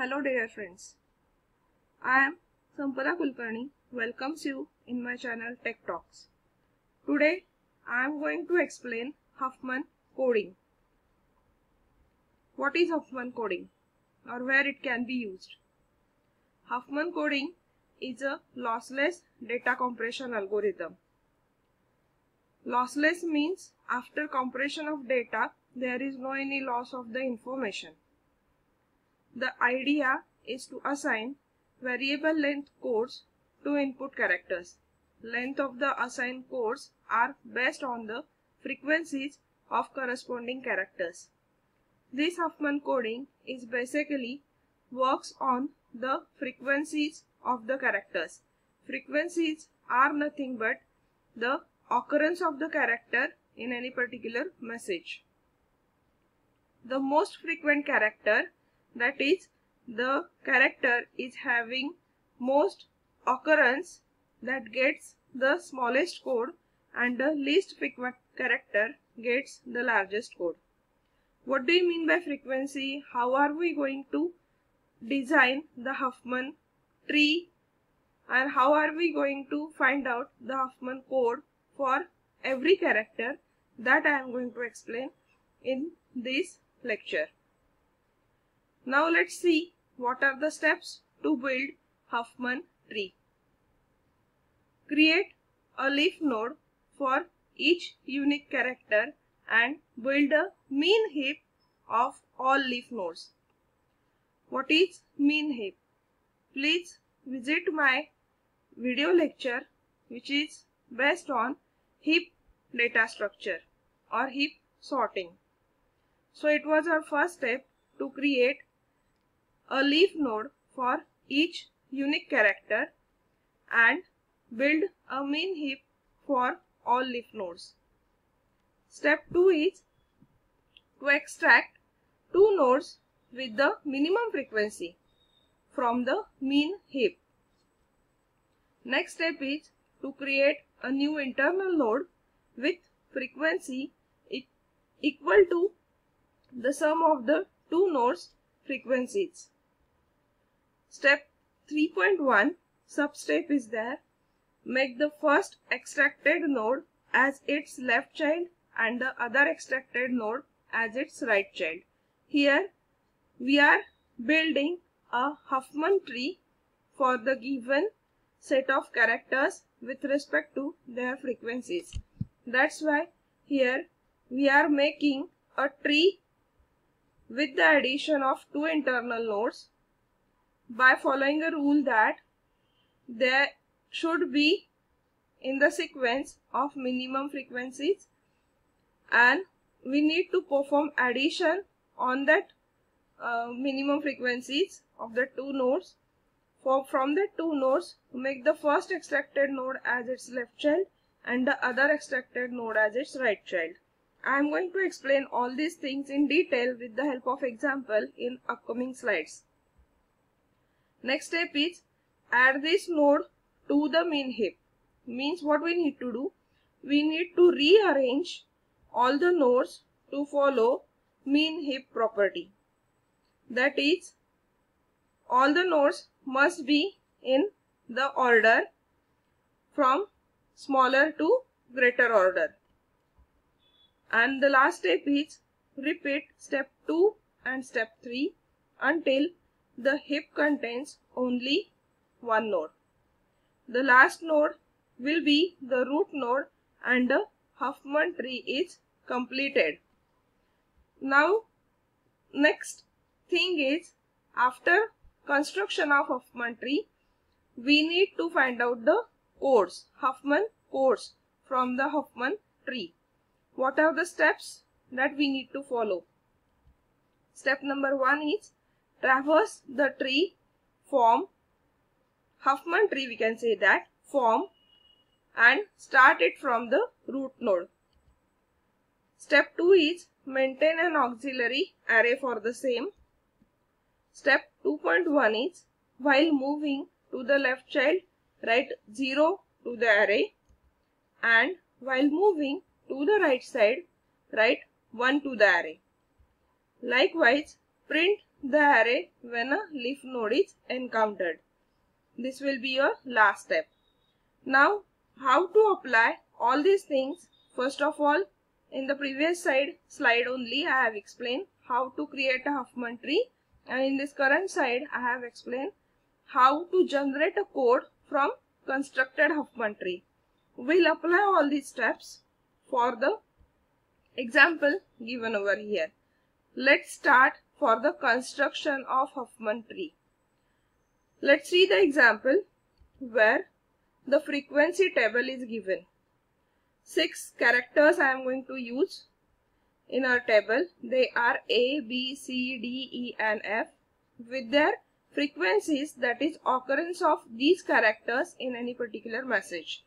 Hello dear friends. I am Sampada Kulkarni welcomes you in my channel Tech Talks. Today I am going to explain Huffman coding. What is Huffman coding or where it can be used? Huffman coding is a lossless data compression algorithm. Lossless means after compression of data there is no any loss of the information. The idea is to assign variable length codes to input characters. Length of the assigned codes are based on the frequencies of corresponding characters. This Huffman coding is basically works on the frequencies of the characters. Frequencies are nothing but the occurrence of the character in any particular message. The most frequent character that is the character is having most occurrence that gets the smallest code and the least frequent character gets the largest code. What do you mean by frequency? How are we going to design the Huffman tree and how are we going to find out the Huffman code for every character that I am going to explain in this lecture. Now let's see what are the steps to build Huffman tree. Create a leaf node for each unique character and build a min heap of all leaf nodes. What is min heap? Please visit my video lecture which is based on heap data structure or heap sorting. So it was our first step to create a leaf node for each unique character and build a min heap for all leaf nodes. Step 2 is to extract two nodes with the minimum frequency from the min heap. Next step is to create a new internal node with frequency equal to the sum of the two nodes frequencies. Step 3.1 substep is there. Make the first extracted node as its left child and the other extracted node as its right child. Here we are building a Huffman tree for the given set of characters with respect to their frequencies. That's why here we are making a tree with the addition of two internal nodes by following a rule that there should be in the sequence of minimum frequencies and we need to perform addition on that uh, minimum frequencies of the two nodes for from the two nodes make the first extracted node as its left child and the other extracted node as its right child. I am going to explain all these things in detail with the help of example in upcoming slides. Next step is add this node to the min heap. Means what we need to do? We need to rearrange all the nodes to follow min heap property. That is, all the nodes must be in the order from smaller to greater order. And the last step is repeat step 2 and step 3 until the heap contains only one node. The last node will be the root node and the Huffman tree is completed. Now next thing is after construction of Huffman tree we need to find out the codes Huffman codes from the Huffman tree. What are the steps that we need to follow? Step number one is traverse the tree form Huffman tree we can say that form and start it from the root node. Step 2 is maintain an auxiliary array for the same. Step 2.1 is while moving to the left child write 0 to the array and while moving to the right side write 1 to the array. Likewise print the array when a leaf node is encountered. This will be your last step. Now how to apply all these things? First of all, in the previous slide, slide only I have explained how to create a Huffman tree and in this current side, I have explained how to generate a code from constructed Huffman tree. We'll apply all these steps for the example given over here. Let's start for the construction of Huffman tree. Let's see the example where the frequency table is given. Six characters I am going to use in our table. They are A, B, C, D, E and F with their frequencies that is occurrence of these characters in any particular message.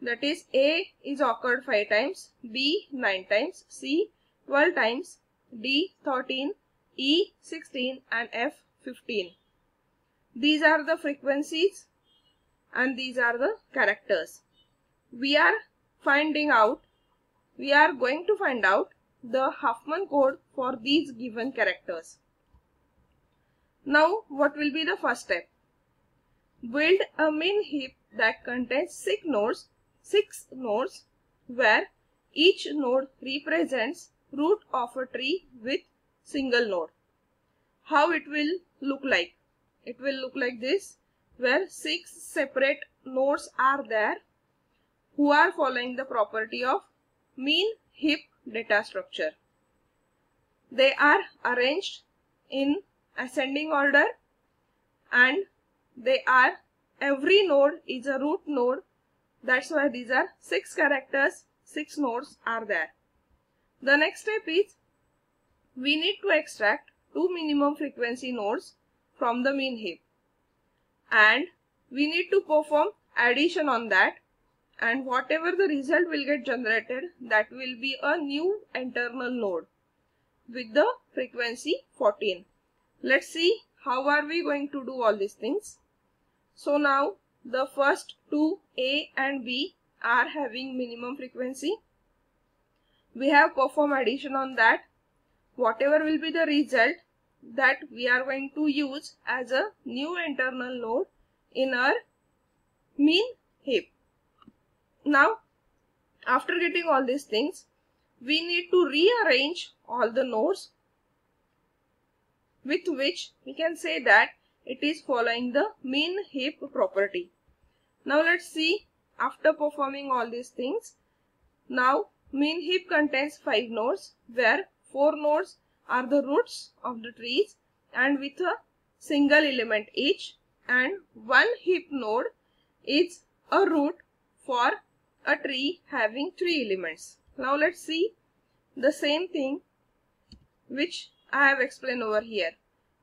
That is A is occurred 5 times, B 9 times, C 12 times, D 13, E 16 and F 15. These are the frequencies and these are the characters. We are finding out, we are going to find out the Huffman code for these given characters. Now what will be the first step? Build a min heap that contains six nodes, six nodes where each node represents root of a tree with single node. How it will look like? It will look like this where six separate nodes are there who are following the property of min heap data structure. They are arranged in ascending order and they are every node is a root node that's why these are six characters six nodes are there the next step is we need to extract two minimum frequency nodes from the min heap. And we need to perform addition on that. And whatever the result will get generated that will be a new internal node with the frequency 14 let's see how are we going to do all these things. So now the first two a and b are having minimum frequency. We have performed addition on that whatever will be the result that we are going to use as a new internal node in our min heap. Now, after getting all these things, we need to rearrange all the nodes with which we can say that it is following the min heap property. Now let's see after performing all these things. Now min heap contains 5 nodes where 4 nodes are the roots of the trees and with a single element each and one heap node is a root for a tree having three elements. Now let's see the same thing which I have explained over here.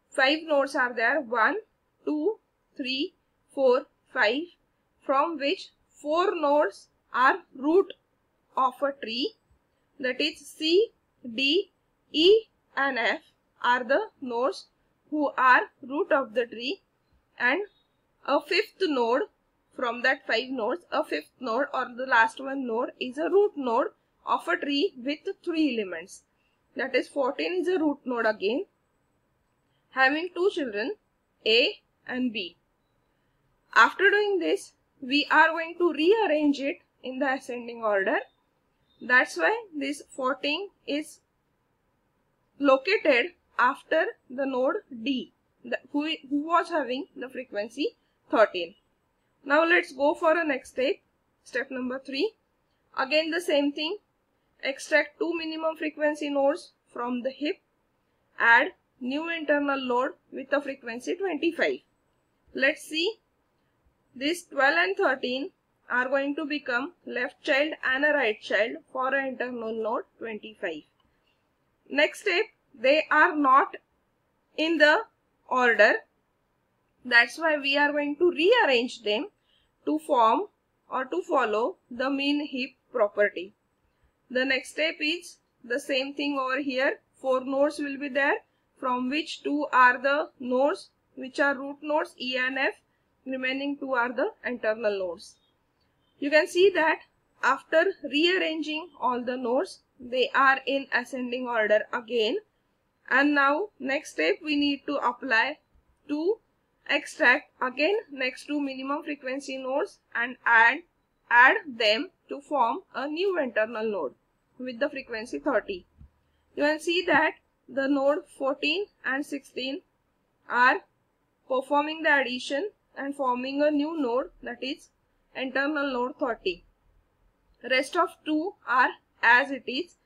Five nodes are there. One, two, three, four, five from which four nodes are root of a tree that is C, D, E and F are the nodes who are root of the tree and a fifth node from that five nodes a fifth node or the last one node is a root node of a tree with three elements. That is 14 is a root node again having two children a and b. After doing this we are going to rearrange it in the ascending order. That's why this 14 is located after the node D the, who, who was having the frequency 13. Now let's go for a next step. Step number 3. Again the same thing. Extract two minimum frequency nodes from the heap. Add new internal node with a frequency 25. Let's see. This 12 and 13 are going to become left child and a right child for an internal node 25. Next step, they are not in the order. That's why we are going to rearrange them to form or to follow the min heap property. The next step is the same thing over here. Four nodes will be there from which two are the nodes which are root nodes E and F. Remaining two are the internal nodes. You can see that after rearranging all the nodes they are in ascending order again. And now next step we need to apply to extract again next to minimum frequency nodes and add add them to form a new internal node with the frequency 30 you can see that the node 14 and 16 are performing the addition and forming a new node that is internal node 30 rest of two are as it is.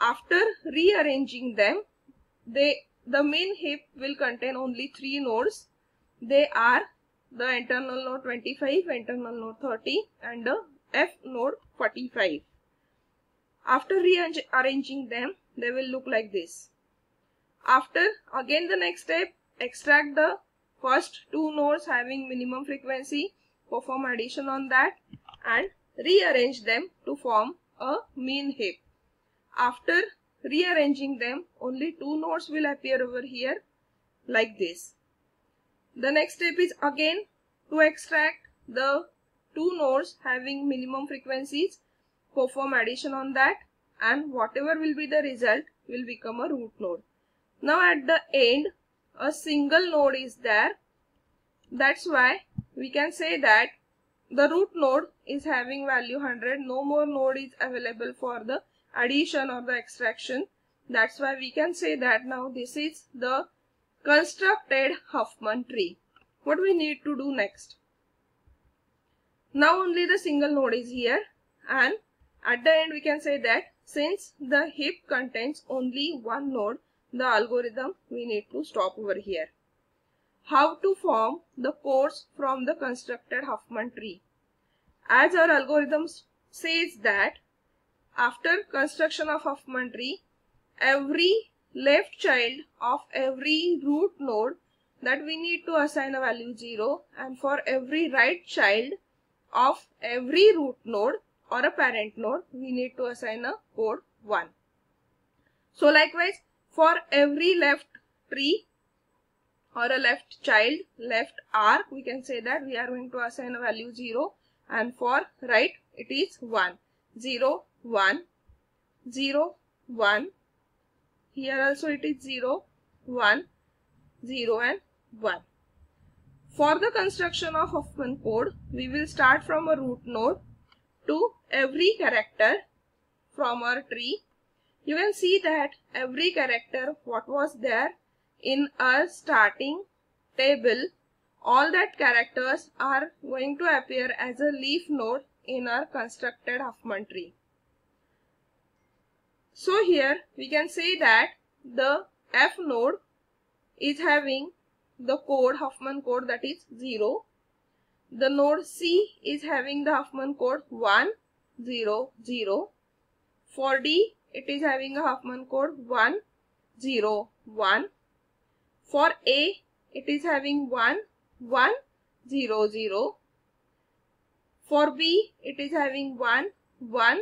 After rearranging them they the main heap will contain only three nodes. They are the internal node 25 internal node 30 and the f node 45 after rearranging them they will look like this. After again the next step extract the first two nodes having minimum frequency perform addition on that and rearrange them to form a min heap. After rearranging them only two nodes will appear over here like this. The next step is again to extract the two nodes having minimum frequencies perform addition on that and whatever will be the result will become a root node. Now at the end a single node is there. That's why we can say that the root node is having value 100 no more node is available for the addition or the extraction. That's why we can say that now this is the constructed Huffman tree. What we need to do next? Now only the single node is here and at the end we can say that since the heap contains only one node, the algorithm we need to stop over here. How to form the codes from the constructed Huffman tree. As our algorithm says that after construction of Huffman tree, every left child of every root node that we need to assign a value 0 and for every right child of every root node or a parent node we need to assign a code 1. So likewise for every left tree or a left child left arc we can say that we are going to assign a value 0 and for right it is 1 0 1 0 1 here also it is 0 1 0 and 1 for the construction of Huffman code we will start from a root node to every character from our tree. You can see that every character what was there in our starting table all that characters are going to appear as a leaf node in our constructed Huffman tree. So here we can say that the F node is having the code Huffman code that is 0. The node C is having the Huffman code 1 0 0. For D it is having a Huffman code 1 0 1. For A it is having 1 1 0 0. For B it is having 1 1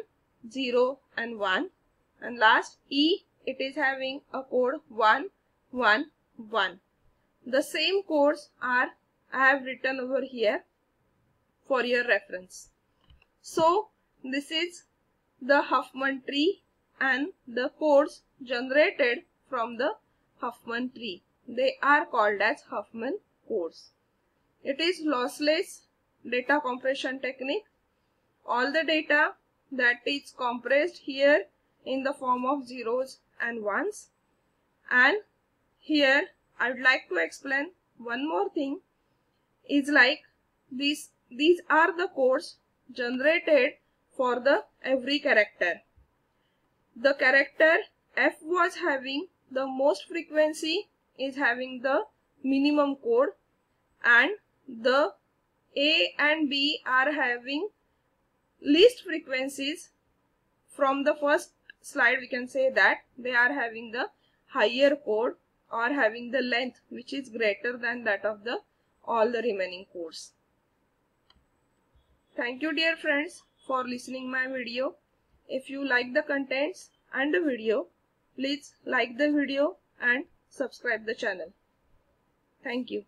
0 and 1 and last E it is having a code 111. The same codes are I have written over here for your reference. So this is the Huffman tree and the codes generated from the Huffman tree. They are called as Huffman codes. It is lossless data compression technique. All the data that is compressed here in the form of zeros and ones and here I would like to explain one more thing is like these these are the codes generated for the every character. The character F was having the most frequency is having the minimum code and the A and B are having least frequencies from the first slide we can say that they are having the higher code or having the length which is greater than that of the all the remaining codes. Thank you dear friends for listening my video. If you like the contents and the video, please like the video and subscribe the channel. Thank you.